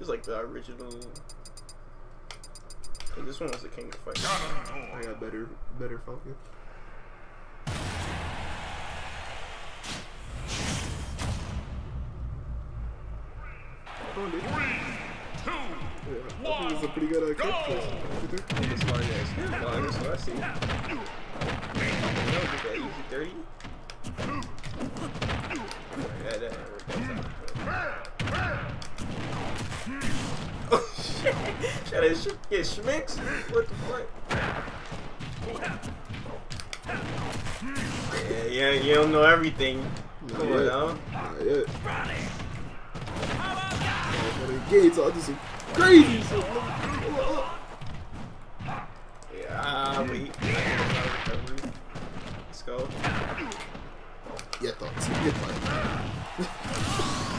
It's like the original. But this one was the King of Fighters. I got better, better Falcon. Shit! Should I sh get schmicks? What the fuck? Yeah, yeah, you don't know everything. Come on now. Yet. Oh, the gates, do some crazy Yeah, wait. I get a lot of recovery. Let's go. Yeah, thoughts. Get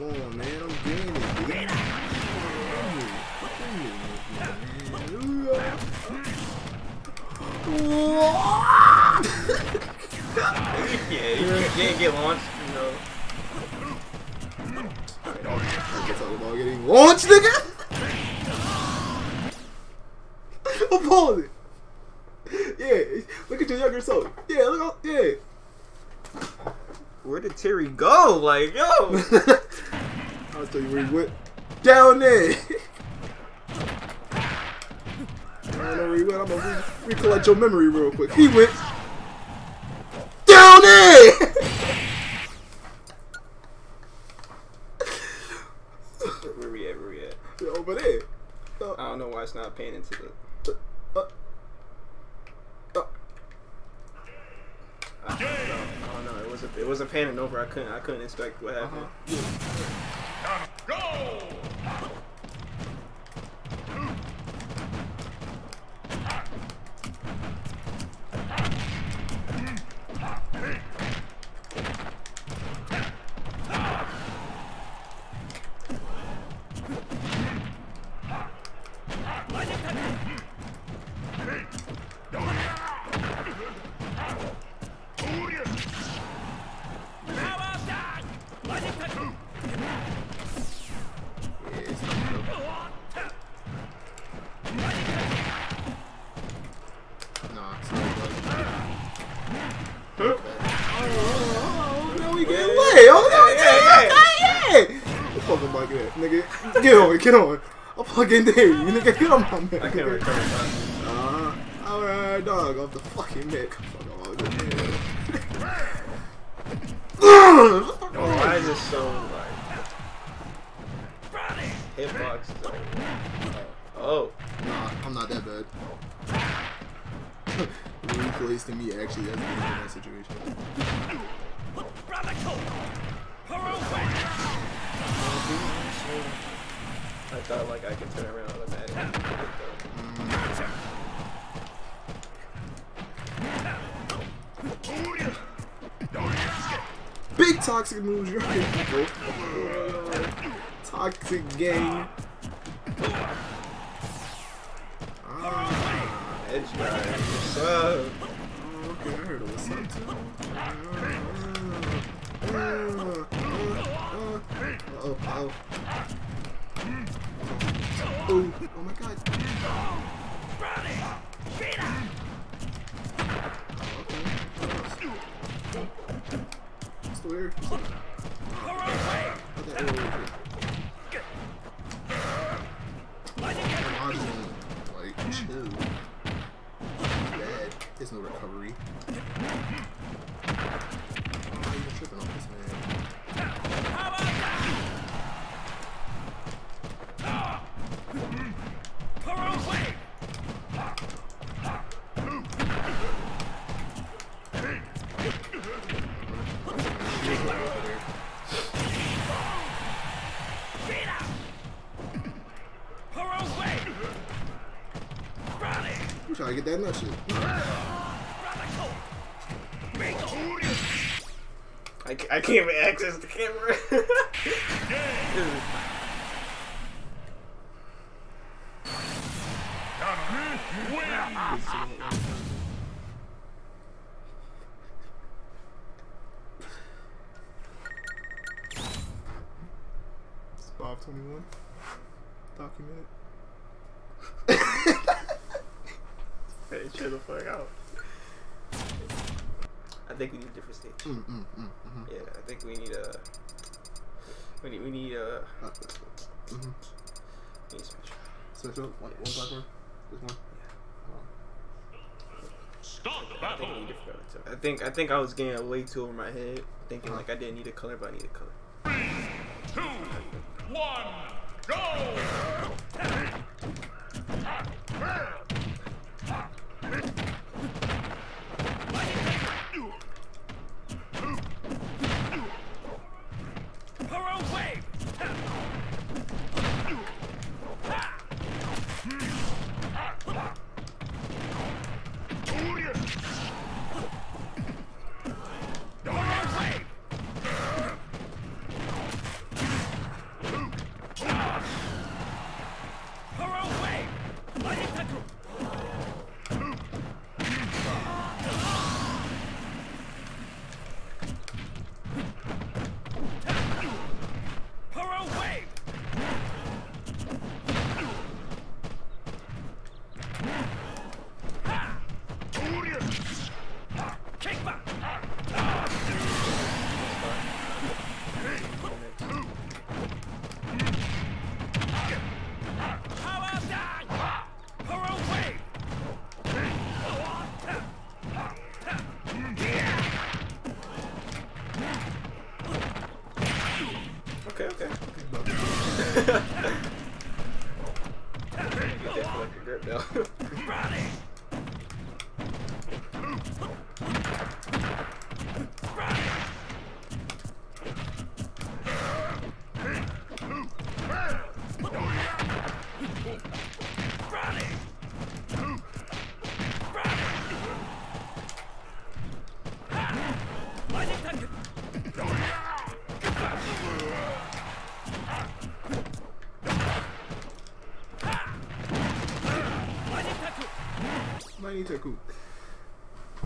On, man. I'm getting it, dude. yeah, you can't get launched, you know. I guess I'm about getting launched, nigga. I'm balling. Yeah, look at your younger self. Yeah, look out. Yeah. Where did Terry go? Like, yo! I'll tell you where he went. Down there. I don't know where he went. I'm gonna re- recollect your memory real quick. He went down there. Where we at? Where we at? Yeah, Over there. Uh, I don't know why it's not paying into the. uh, uh, I don't know. I don't know. It wasn't. It wasn't panning over. I couldn't. I couldn't inspect what happened. Go! Nigga? Get on, get on. I'm fucking there, you nigga. Get on my man. I can't recover time. Uh, alright, dog, off the fucking neck. Fuck all good, man. Oh, why is it so like hitbox? Oh, Nah, I'm not that bad. Really plays to me actually has been in that situation. I thought like I could turn around automatically. Big toxic moves, you're. Toxic gang. Ah, Edge guy, what's up? okay, I heard it was. Uh, uh, uh, uh, oh, oh. Oh, oh my god. Still here. Okay, wait, wait, I'm trying to get that nut shit. I, I can't even access the camera. Five twenty one. Documented. Hey, chill the fuck out. I think we need a different stage. Mm, mm, mm, mm-hmm. Yeah, I think we need a. We need. We need a. Uh, mm-hmm. We need special. So, so one, one black one. This one. Start the I think we battle. need different color too. I think. I think I was getting way too over my head, thinking like I didn't need a color, but I need a color. Two, one, go!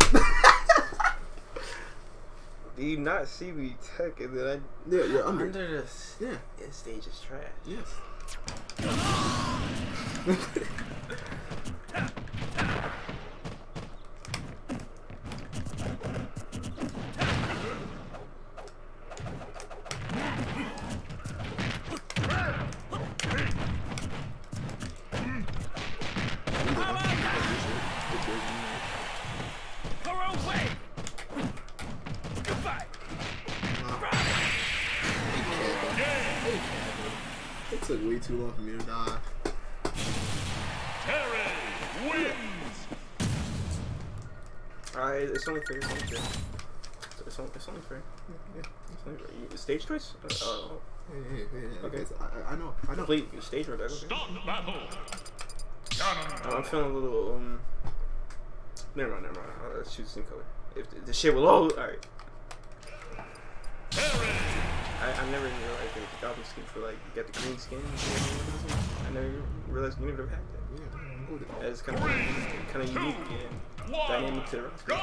Do you not see me tech and then I Yeah, you're under. under this? Yeah. This stage is trash. Yes. way too long for me to die. Terry wins. Alright, it's only fair. It's only fair. It's only, it's only fair. Yeah, yeah. It's only fair. Stage choice? Uh, uh, Hey, hey, hey, hey, Okay. okay. so I, I- I know. I know. complete stage order. Okay. Start the battle. I'm I'm feeling a little um. Never mind, never mind. Let's choose the same color. If the, the shit will load, all right. Terry. I, I never even realized that the goblin skin for like you got the green skin. I never realized you never had that. Yeah, I'm good at that. That's kind of kind of unique and One, dynamic to the roster. go!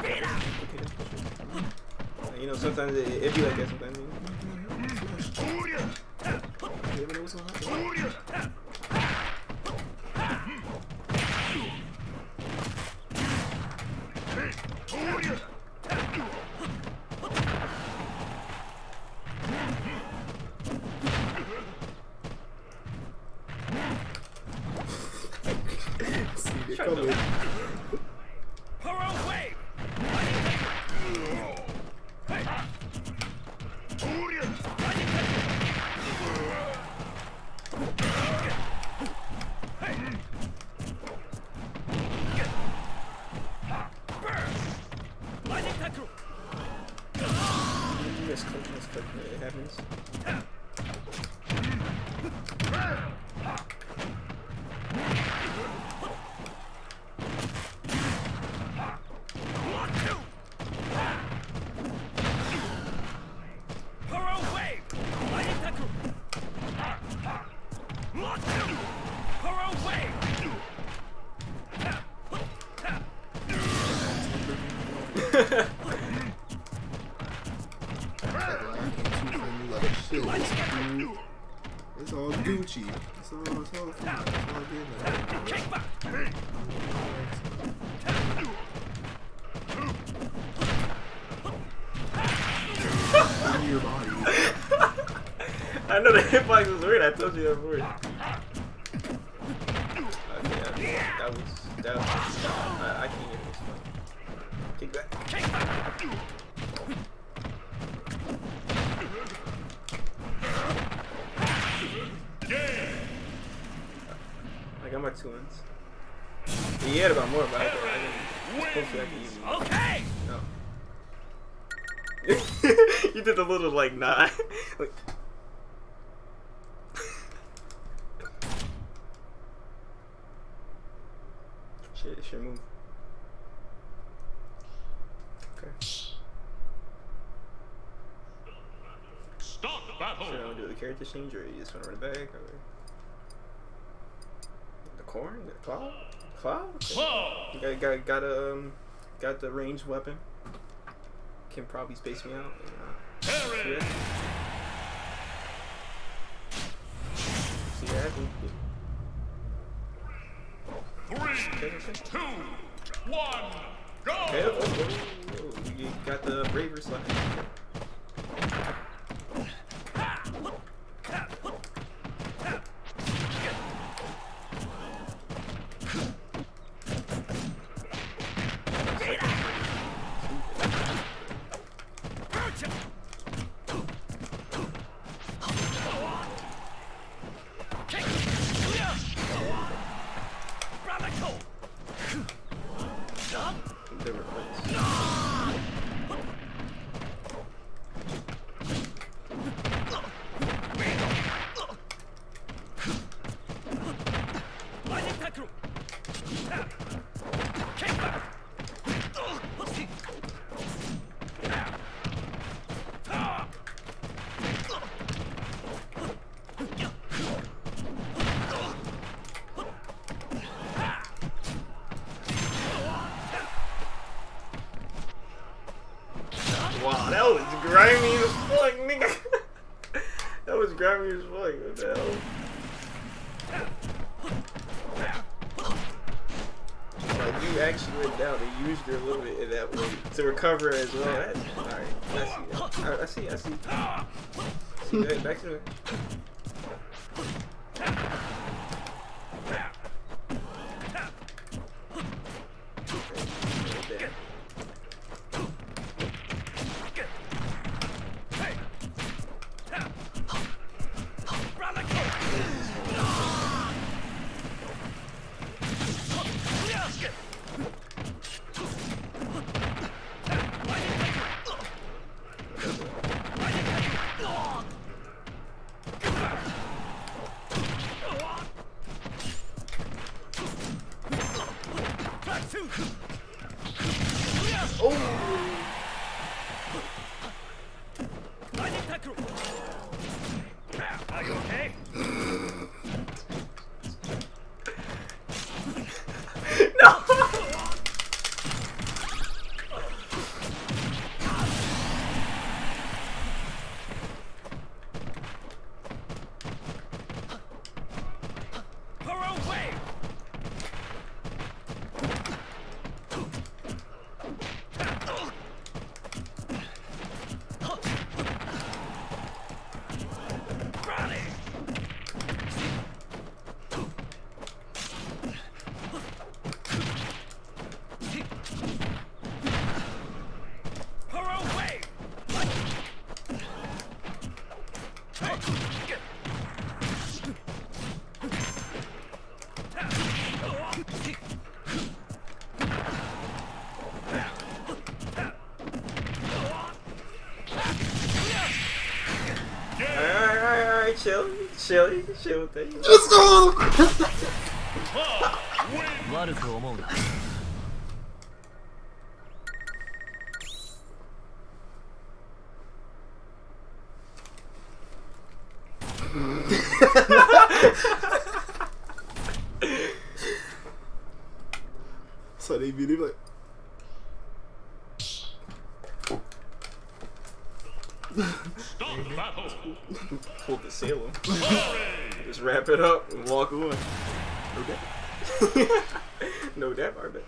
Okay, that's good. You know, sometimes it, it be like that. Sometimes. You know? Know the hitbox was weird. I told you that before. Okay, yeah, that was that was. I, I can't get this one. Kick back. I got my two wins. He had about more, but I, I didn't. Hopefully, I can use. Okay. No. you did the little like nod. like, shit, it should move. Okay. Start battle. Should I do the character change or you just want to run it back? Or... The corn? The claw? Claw? Okay. Claw. Got, got, got, um, got the ranged weapon. Can probably space me out. Uh, two, one, go. Okay, oh, oh, oh, you got the braver slide. The replace. Lightning tackle. Kick back. Wow, that was grimy as fuck, nigga. that was grimy as fuck. What the hell? Like you actually went down and used your little bit in that way to recover as well. All right, I see. I, see. I see. see back to it. Chill. Chill, you can chill with that. Let's go! Claw. Win. 悪く思うな So they be they be like, Stop the battle. Pull the Salem. Glory. Just wrap it up and walk away. Okay. no dab, I bet.